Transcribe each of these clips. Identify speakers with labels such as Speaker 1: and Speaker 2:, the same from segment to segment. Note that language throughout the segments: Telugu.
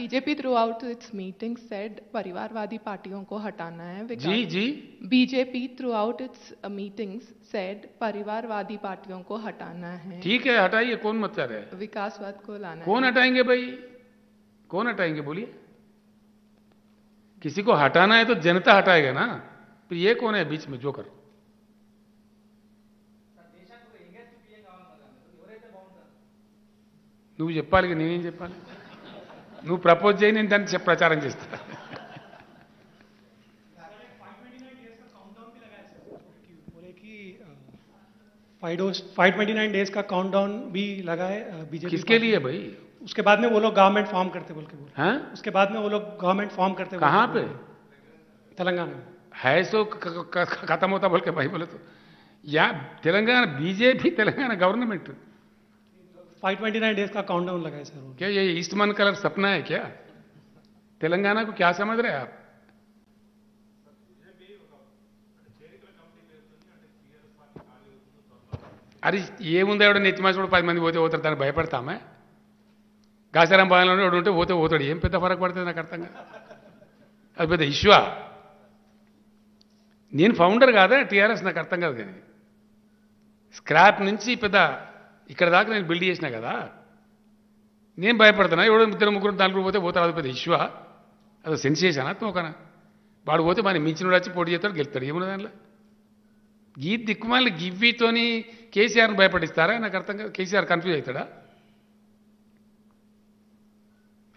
Speaker 1: BJP throughout its meeting said परिवारवादी पार्टियों को हटाना है
Speaker 2: जी Vikas
Speaker 1: ji BJP throughout its meetings said परिवारवादी पार्टियों को हटाना है
Speaker 2: ठीक है हटाइए कौन मत रहा है
Speaker 1: विकासवाद को लाना
Speaker 2: कौन हटाएंगे भाई कौन हटाएंगे बोलिए किसी को हटाना है तो जनता हटाएगा ना फिर ये कौन है बीच में जोकर నువ్వు చెప్పాలి ఇక నేనేం చెప్పాలి నువ్వు ప్రపోజ్ చేయి నేను దాన్ని చెప్ ప్రచారం చేస్తా
Speaker 3: बोले कि five dose five twenty nine days का काउंटडाउन भी लगाए बीजेपी
Speaker 2: किसके लिए भाई
Speaker 3: उसके बाद में वो लोग गवर्नमेंट फॉर्म करते बोल के बोले
Speaker 2: हाँ
Speaker 3: उसके बाद में वो लोग गवर्नमेंट फॉर्म करते बोल के
Speaker 2: कहाँ पे
Speaker 3: बोले। तेलंगाना में
Speaker 2: है सो क- क- क- खत्म होता बोल के भाई बोले तो या Telangana BJP Telangana government
Speaker 3: five twenty nine days का काउंटडाउन लगाए सर वो
Speaker 2: क्या ये ईस्टमन कलर सपना है क्या तेलंगाना को क्या समझ रहे हैं आप అది ఏముందో ఎవడో నెత్తి మాసి కూడా పది మంది పోతే పోతారు దాన్ని భయపడతామే గాసారం బాగానే ఎవడు ఉంటే పోతే పోతాడు ఏం పెద్ద ఫరక్ పడుతుంది నాకు అర్థం కాదు అది పెద్ద ఇష్యూ నేను ఫౌండర్ కాదా టీఆర్ఎస్ నాకు అర్థం కాదు కానీ స్క్రాప్ నుంచి పెద్ద ఇక్కడ దాకా నేను బిల్డ్ చేసిన కదా. నేను భయపడుతున్నా ఎవడో ఇద్దరు ముగ్గురు నలుగురు పోతే పోతారు అది పెద్ద ఇష్యూ అది సెన్సేషనా తోకనా? వాడు పోతే మన మించిన వచ్చి పోటీ చేస్తాడు గెలుస్తాడు. ఏమున్న దానిలో ఈ దిక్కుమాలి గివ్వితోని కేసీఆర్ని భయపడిస్తారా? నాకు అర్థం కాదు. కేసీఆర్ కన్ఫ్యూజ్ అవుతాడా?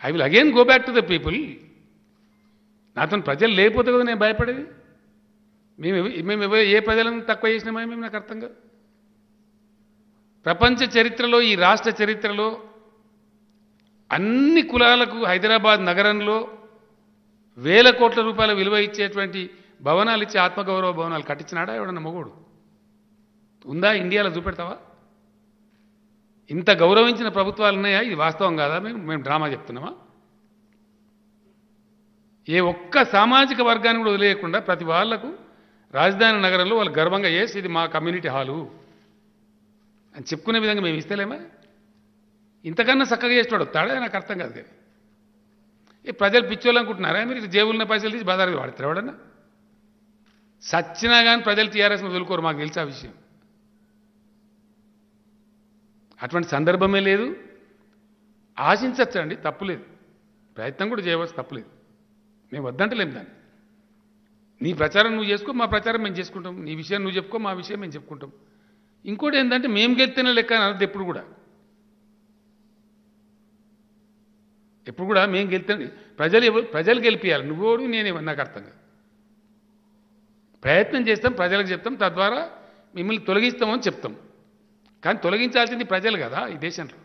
Speaker 2: I will again go back to the people నాతో ప్రజలు లేకపోతే కదా నేను భయపడేది. మేము మేము ఏ ప్రజలను తక్కువ చేసినామా మేము నాకు అర్థం కాదు. ప్రపంచ చరిత్రలో ఈ రాష్ట్ర చరిత్రలో అన్ని కులాలకు హైదరాబాద్ నగరంలో వేల కోట్ల రూపాయల విలువ ఇచ్చేటువంటి భవనాలు ఇచ్చి ఆత్మగౌరవ భవనాలు కట్టించినాడా ఎవడన్నా మగోడు? ఉందా? ఇండియాలో చూపెడతావా? ఇంత గౌరవించిన ప్రభుత్వాలు ఉన్నాయా? ఇది వాస్తవం కాదా? మేము మేము డ్రామా చెప్తున్నామా? ఏ ఒక్క సామాజిక వర్గాన్ని కూడా వదిలేయకుండా ప్రతి వాళ్ళకు రాజధాని నగరంలో వాళ్ళు గర్వంగా చేసి ఇది మా కమ్యూనిటీ హాలు. అని చెప్పుకునే విధంగా మేము ఇస్తలేమా? ఇంతకన్నా చక్కగా చేస్తాడు తాడే నాకు అర్థం కాదు కానీ ప్రజలు పిచ్చోళ్ళు అనుకుంటున్నారా? మీరు ఇట్లా జేబులున్న పైసలు తీసి బజార్కి వాడతారు ఎవడన్నా? సచ్చినా కానీ ప్రజలు టీఆర్ఎస్ వదులుకోరు మాకు తెలిసి ఆ విషయం. అటువంటి సందర్భమే లేదు. ఆశించచ్చండి తప్పులేదు ప్రయత్నం కూడా చేయవచ్చు తప్పులేదు మేము వద్దంటలేం దాన్ని. నీ ప్రచారం నువ్వు చేసుకో మా ప్రచారం మేము చేసుకుంటాం. నీ విషయం నువ్వు చెప్పుకో మా విషయం మేము చెప్పుకుంటాం. ఇంకోటి ఏంటంటే మేము గెలిచిన లెక్క అని అనద్దు ఎప్పుడు కూడా. ఎప్పుడు కూడా మేము గెలుతండి ప్రజలు ప్రజలు గెలిపియాలి. నువ్వు నేనేమో నాకు అర్థం కాదు. ప్రయత్నం చేస్తాం ప్రజలకు చెప్తాం తద్వారా మిమ్మల్ని తొలగిస్తామని చెప్తాం. కానీ తొలగించాల్సింది ప్రజలు కదా ఈ దేశంలో.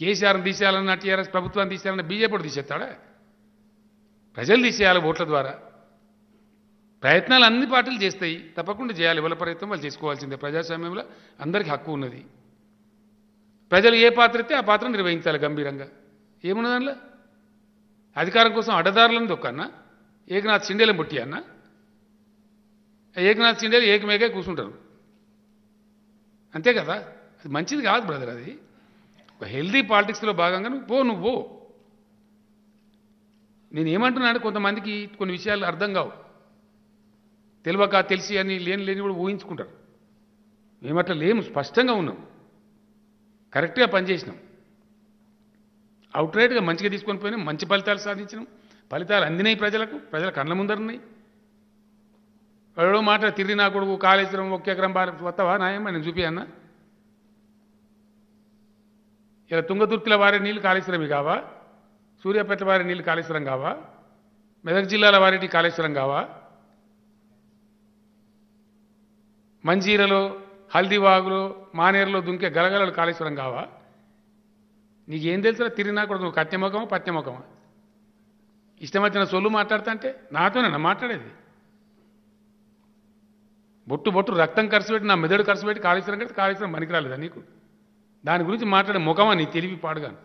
Speaker 2: కేసీఆర్ని తీసేయాలన్న టీఆర్ఎస్ ప్రభుత్వాన్ని తీసేయాలన్న బీజేపీ తీసేస్తాడా? ప్రజలు తీసేయాలి ఓట్ల ద్వారా. ప్రయత్నాలు అన్ని పార్టీలు చేస్తాయి. తప్పకుండా చేయాలి. ఎవరి ప్రయత్నం వాళ్ళు చేసుకోవాల్సిందే. ప్రజాస్వామ్యంలో అందరికీ హక్కు ఉన్నది. ప్రజలు ఏ పాత్ర అయితే ఆ పాత్ర నిర్వహించాలి గంభీరంగా. ఏమున్న దానిలో అధికారం కోసం అడ్డదారులను దొక్కన్నా ఏకనాథ్ సిండేలం పుట్టి అన్న. ఏకనాథ్ సిండేలు ఏకమేకే కూర్చుంటారు. అంతే కదా? అది మంచిది కాదు బ్రదర్ అది. ఒక హెల్దీ పాలిటిక్స్లో భాగంగా నువ్వు పో నువ్వు పో. నేను ఏమంటున్నాను కొంతమందికి కొన్ని విషయాలు అర్థం కావు. తెలియక తెలిసి అని లేని లేని కూడా ఊహించుకుంటారు. మేమట్లా లేము స్పష్టంగా ఉన్నాం. కరెక్ట్గా పనిచేసినాం. అవుట్రైట్గా మంచిగా తీసుకొని పోయినాం మంచి ఫలితాలు సాధించినాం. ఫలితాలు అందినాయి ప్రజలకు ప్రజల కళ్ళ ముందరున్నాయి. ఎవడో మాట తిరిగి నా కొడుకు కాళేశ్వరం ఒక్క ఎకరం బార వస్తావా నాయమ్మ? నేను చూపి అన్న. ఇలా తుంగతుర్తిల వారి నీళ్ళు కాళేశ్వరం కావా? సూర్యాపేట వారి నీళ్ళు కాళేశ్వరం కావా? మెదక్ జిల్లాల వారిటి కాళేశ్వరం కావా? మంజీరలో హల్దీవాగులో మానేరులో దుంకే గలగలలు కాళేశ్వరం కావా? నీకేం తెలుసురా తిరిగినా కూడా నువ్వు కత్యముఖమా పత్యముఖమా ఇష్టం వచ్చిన సొల్లు మాట్లాడుతా అంటే నాతోనే మాట్లాడేది. బొట్టు బొట్టు రక్తం ఖర్చు పెట్టి నా మెదడు ఖర్చు పెట్టి కాళేశ్వరం కడితే కాళేశ్వరం పనికిరాలేదా నీకు? దాని గురించి మాట్లాడే ముఖమా నీ తెలివి పాడుగాను?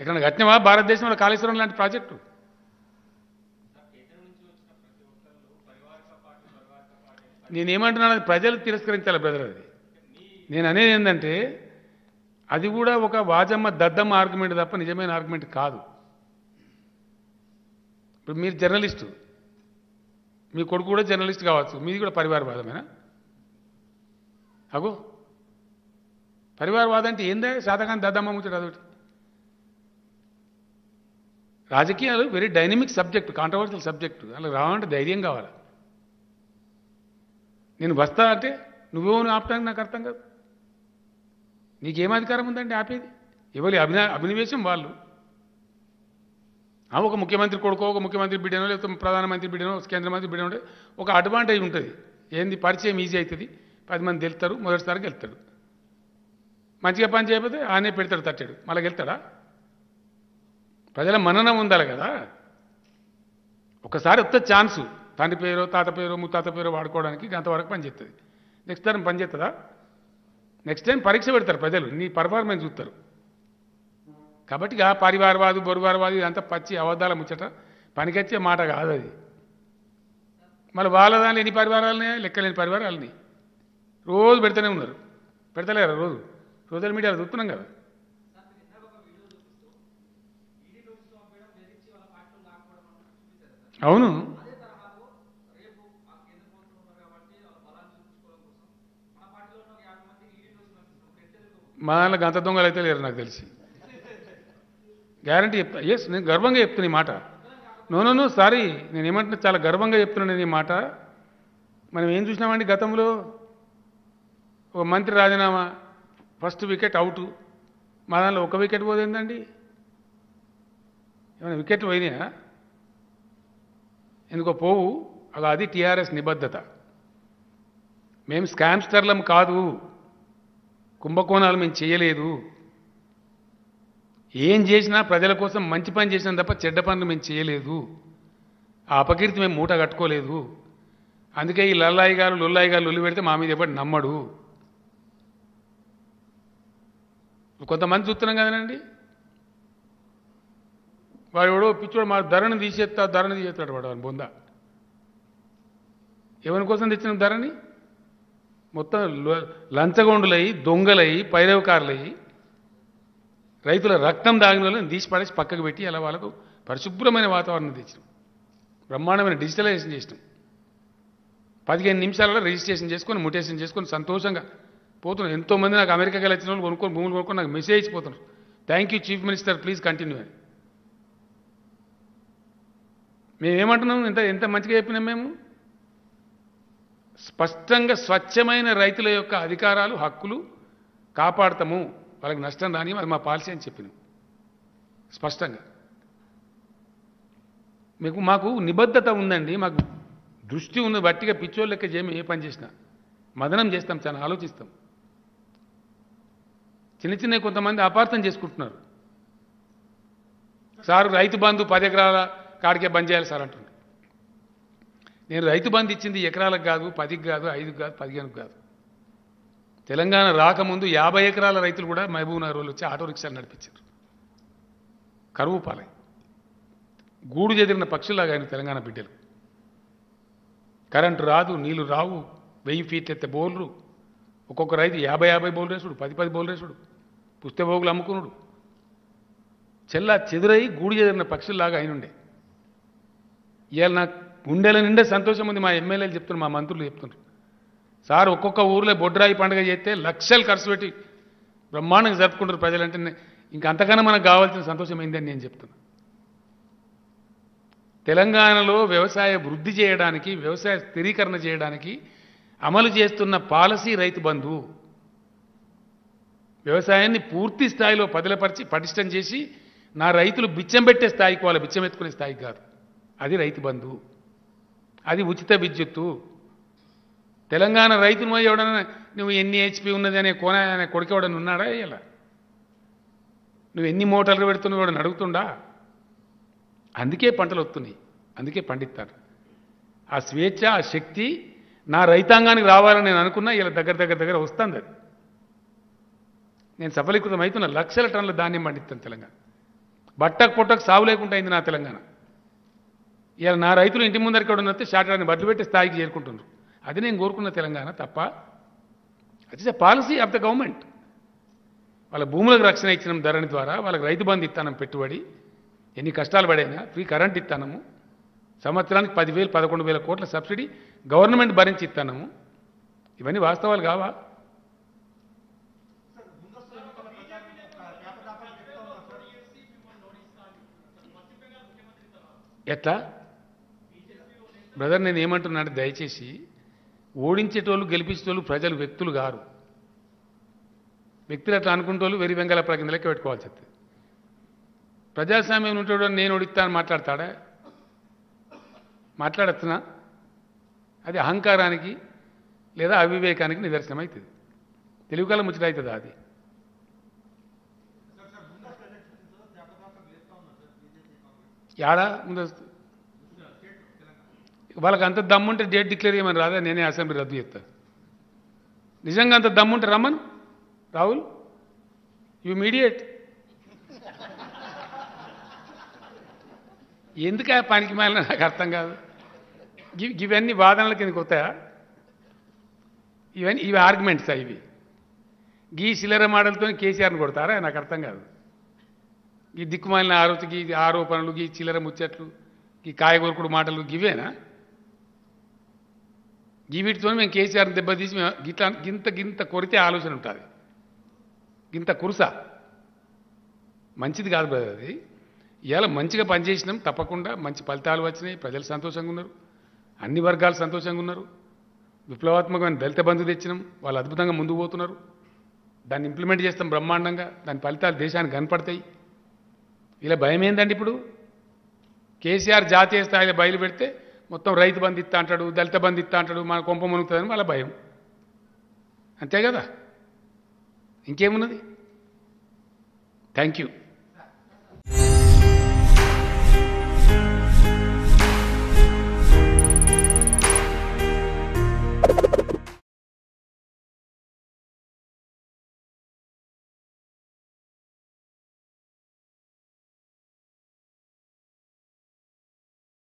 Speaker 2: ఎక్కడ కట్టినవా? భారతదేశంలో కాళేశ్వరం లాంటి ప్రాజెక్టు? నేనేమంటున్నాను అది ప్రజలు తిరస్కరించాలి బ్రదర్ అది. నేను అనేది ఏంటంటే అది కూడా ఒక వాజమ్మ దద్దమ్మ ఆర్గ్యుమెంట్ తప్ప నిజమైన ఆర్గ్యుమెంట్ కాదు. ఇప్పుడు మీరు జర్నలిస్టు మీ కొడుకు కూడా జర్నలిస్ట్ కావచ్చు మీది కూడా పరివారవాదమేనా? అగో పరివారవాదం అంటే ఏందే? శాతకాన్ని దద్దమ్మ ముచ్చట అదొకటి. రాజకీయాలు very dynamic subject controversial subject అలా రావాలంటే ధైర్యం కావాలి? నేను వస్తా అంటే నువ్వో ఆపడానికి నాకు అర్థం కాదు. నీకేం అధికారం ఉందండి ఆపేది? ఇవ్వాలి అభినా అభినవేశం వాళ్ళు. ఆ ఒక ముఖ్యమంత్రి కొడుకో ఒక ముఖ్యమంత్రి బిడ్డనో లేకపోతే ప్రధానమంత్రి బిడ్డనో కేంద్ర మంత్రి బిడ్డనో ఒక అడ్వాంటేజ్ ఉంటుంది. ఏంది? పరిచయం ఈజీ అవుతుంది పది మంది వెళ్తారు మొదటిసారి గెలుతాడు మంచిగా పని చేయకపోతే ఆనే పెడతాడు తట్టాడు. మళ్ళీ గెలుతాడా ప్రజల మననం ఉండాలి కదా. ఒకసారి వస్తే ఛాన్సు. తండ్రి పేరు తాత పేరు ముత్తాత పేరు వాడుకోవడానికి అంతవరకు పనిచేస్తుంది నెక్స్ట్ టైం పనిచేస్తుందా నెక్స్ట్ టైం పరీక్ష పెడతారు ప్రజలు నీ పర్ఫార్మెన్స్ చూస్తారు కాబట్టి ఆ పరివారవాదు బొరువారవాదు ఇదంతా పచ్చి అబద్ధాల ముచ్చట. పనికొచ్చే మాట కాదు అది. మళ్ళీ వాళ్ళ దానిలో ఎన్ని పరివారాలని లెక్కలేని పరివారాలని రోజు పెడుతూనే ఉన్నారు. పెడతలేరా రోజు? సోషల్ మీడియాలో చూస్తున్నాం కదా. అవును. మా దాంట్లో గంత దొంగలు అయితే లేరు నాకు తెలిసి. గ్యారంటీ చెప్తా. ఎస్ నేను గర్వంగా చెప్తున్నా ఈ మాట. నో సారీ నేను ఏమంటున్నా చాలా గర్వంగా చెప్తున్నాను ఈ మాట. మనం ఏం చూసినామండి గతంలో? ఒక మంత్రి రాజీనామా ఫస్ట్ వికెట్ అవుట్ మా దానిలో ఒక వికెట్ పోదేందండి ఏమైనా వికెట్లు పోయినాయా? ఎందుకో పోవు. అలా అది టీఆర్ఎస్ నిబద్ధత. మేము స్కామ్స్టర్లం కాదు. కుంభకోణాలు మేము చేయలేదు. ఏం చేసినా ప్రజల కోసం మంచి పని చేసినా తప్ప చెడ్డ పనులు మేము చేయలేదు. ఆ అపకీర్తి మేము మూట కట్టుకోలేదు. అందుకే ఈ లల్లాయి గారు లొల్లాయి గారు లొల్లి పెడితే మా మీద ఎవడు నమ్మడు. కొంతమంది చూస్తున్నాం కదనండి? వాడు ఎవడో పిచ్చోడు మా ధరని తీసేస్తా ధరని తీసేస్తాడు వాడు వాని బొంద. ఎవరి కోసం తెచ్చిన ధరని? మొత్తం ల- దొంగలయ్యి దొంగలై రైతుల రక్తం దాగిన వాళ్ళని తీసి పడేసి పక్కకు పెట్టి అలా వాళ్ళకు పరిశుభ్రమైన వాతావరణం తెచ్చినాం. బ్రహ్మాండమైన డిజిటలైజేషన్ చేసినాం. పదిహేను నిమిషాలలో రిజిస్ట్రేషన్ చేసుకొని ముటేషన్ చేసుకొని సంతోషంగా పోతున్నాం. ఎంతోమంది నాకు అమెరికాకి వెళ్ళి వచ్చిన వాళ్ళు కొనుక్కొని భూములు కొనుక్కొని నాకు మెసేజ్ పోతున్నారు thank you chief minister please continue అని. మేమేమంటున్నాం? ఎంత ఎంత మంచిగా చెప్పినాం మేము? స్పష్టంగా స్వచ్ఛమైన రైతుల యొక్క అధికారాలు హక్కులు కాపాడతాము వాళ్ళకి నష్టం రాని అది మా పాలసీ అని చెప్పినాం. స్పష్టంగా. మీకు మాకు నిబద్ధత ఉందండి. మాకు దృష్టి ఉంది. బట్టిగా పిచ్చోళ్ళ లెక్క చేయము ఏ పని చేసినా. మదనం చేస్తాం చాలా ఆలోచిస్తాం. చిన్న చిన్న కొంతమంది అపార్థం చేసుకుంటున్నారు. సార్ రైతు బంధు పది ఎకరాల కాడికే బంద్ చేయాలి సార్ అంటున్నారు. నేను రైతు బంధు ఇచ్చింది ఎకరాలకు కాదు పదికి కాదు ఐదుకు కాదు పదిహేనుకు కాదు. తెలంగాణ రాకముందు యాభై ఎకరాల రైతులు కూడా మహబూబ్నగర్ వాళ్ళు వచ్చి ఆటో రిక్షాలు నడిపించారు. కరువు పాలై. గూడు చెదిరిన పక్షులాగా ఆయన తెలంగాణ బిడ్డలు. కరెంటు రాదు నీళ్ళు రావు వెయ్యి ఫీట్లు ఎత్తే బోర్లు. ఒక్కొక్క రైతు యాభై యాభై బోల్ రేసుడు పది పది బోల్ రేసుడు పుస్తబోగులు అమ్ముకునుడు. చెల్లా చెదురై గూడు చెదిరిన పక్షుల్లాగా అయినుండే. ఇవాళ నాకు గుండెల నిండా సంతోషం ఉంది మా ఎమ్మెల్యేలు చెప్తున్నారు మా మంత్రులు చెప్తున్నారు. సార్ ఒక్కొక్క ఊర్లో బొడ్రాయి పండుగ చేస్తే లక్షలు ఖర్చు పెట్టి బ్రహ్మాండంగా జరుపుకుంటారు ప్రజలంటే ఇంకా అంతకన్నా మనకు కావాల్సిన సంతోషం ఏందని నేను చెప్తున్నా. తెలంగాణలో వ్యవసాయ వృద్ధి చేయడానికి వ్యవసాయ స్థిరీకరణ చేయడానికి అమలు చేస్తున్న పాలసీ రైతు బంధు వ్యవసాయాన్ని పూర్తి స్థాయిలో పదిలపరిచి పటిష్టం చేసి నా రైతులు బిచ్చం పెట్టే స్థాయికి వాళ్ళ బిచ్చం ఎత్తుకునే స్థాయికి కాదు. అది రైతు బంధు. అది ఉచిత విద్యుత్తు. తెలంగాణ రైతును ఎవడన్నా నువ్వు ఎన్ని హెచ్పి ఉన్నది అనే కోన అనే కొడుకు ఎవడన్నా ఉన్నాడా ఇలా నువ్వు ఎన్ని మోటార్లు పెడుతున్నావు ఎవడని అడుగుతుండా? అందుకే పంటలు వస్తున్నాయి అందుకే పండిస్తారు ఆ స్వేచ్ఛ ఆ శక్తి నా రైతాంగానికి రావాలని నేను అనుకున్నా ఇలా దగ్గర దగ్గర దగ్గర వస్తుంది అది. నేను సఫలీకృతం అవుతున్నా లక్షల టన్నుల ధాన్యం పండిస్తాను తెలంగాణ. బట్టకు పొట్టకు సాగు లేకుండా అయింది నా తెలంగాణ. ఇలా నా రైతులు ఇంటి ముందరికి కూడా వస్తే షార్టాన్ని బట్టలు పెట్టి స్థాయికి చేరుకుంటున్నారు. అది నేను కోరుకున్న తెలంగాణ తప్ప అది is policy of the government. వాళ్ళ భూములకు రక్షణ ఇచ్చిన ధరని ద్వారా వాళ్ళకి రైతు బంధు ఇస్తానం పెట్టుబడి ఎన్ని కష్టాలు పడైనా ఫ్రీ కరెంట్ ఇస్తానము సంవత్సరానికి పదివేలు పదకొండు వేల కోట్ల సబ్సిడీ గవర్నమెంట్ భరించి ఇస్తానము ఇవన్నీ వాస్తవాలు కావా? ఎట్లా? బ్రదర్ నేను ఏమంటున్నాను దయచేసి ఓడించేటోళ్ళు గెలిపించేటోళ్ళు ప్రజలు వ్యక్తులు గారు వ్యక్తులు అట్లా అనుకుంటోళ్ళు వెరి వెంగళ ప్రకింద లెక్క పెట్టుకోవాల్సి వస్తుంది. ప్రజాస్వామ్యం ఉంటాడు నేను ఓడిస్తాను మాట్లాడతాడా? మాట్లాడుతున్నా అది అహంకారానికి లేదా అవివేకానికి నిదర్శనం అవుతుంది తెలుగు కాలం ముచ్చట అవుతుందా అది? యాడా? ముందస్తు వాళ్ళకి అంత దమ్ముంటే డేట్ డిక్లేర్ చేయమని రాదా? నేనే అసెంబ్లీ రద్దు చేస్తాను నిజంగా అంత దమ్ముంటే రమ్మను. రాహుల్ యు మీడియేట్ ఎందుకు ఆ పనికి మేలని నాకు అర్థం కాదు. ఇవి- ఇవన్నీ వాదనల కిందకి వస్తాయా? ఇవన్నీ ఇవి ఆర్గ్యుమెంట్సా ఇవి. గీ శిలర మాటలతో కేసీఆర్ని కొడతారా? నాకు అర్థం కాదు. ఈ దిక్కుమాలిన ఆరోచకి ఆరోపణలు ఈ చిల్లర ముచ్చట్లు ఈ కాయగూరకుడు మాటలు గివేనా ఈ వీటితో మేము కేసీఆర్ని దెబ్బతీసి మేము గిట్లా గింత గింత కొరితే ఆలోచన ఉంటుంది. గింత కురుస. మంచిది కాదు బ్రదర్ అది. ఇవాళ మంచిగా పనిచేసినాం తప్పకుండా మంచి ఫలితాలు వచ్చినాయి ప్రజలు సంతోషంగా ఉన్నారు. అన్ని వర్గాలు సంతోషంగా ఉన్నారు. విప్లవాత్మకమైన దళిత బంధు తెచ్చినాం వాళ్ళు అద్భుతంగా ముందుకు పోతున్నారు. దాన్ని ఇంప్లిమెంట్ చేస్తాం బ్రహ్మాండంగా దాని ఫలితాలు దేశానికి కనపడతాయి. ఇలా భయం ఏందండి ఇప్పుడు? కేసీఆర్ జాతీయ స్థాయిలో బయలుపెడితే మొత్తం రైతు బంధు ఇస్తా అంటాడు దళిత బంధు ఇస్తా అంటాడు మన కొంప మునుగుతుందని వాళ్ళ భయం. అంతే కదా? ఇంకేమున్నది? Thank you